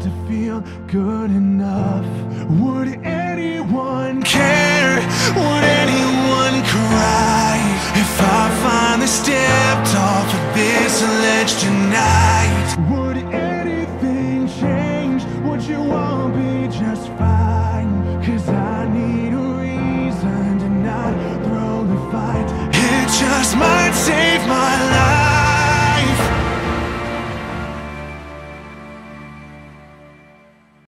to feel good enough Would anyone care? Would anyone cry? If I finally stepped off of this ledge tonight Would anything change? Would you all be just fine? Cause I need a reason to not throw the fight It just might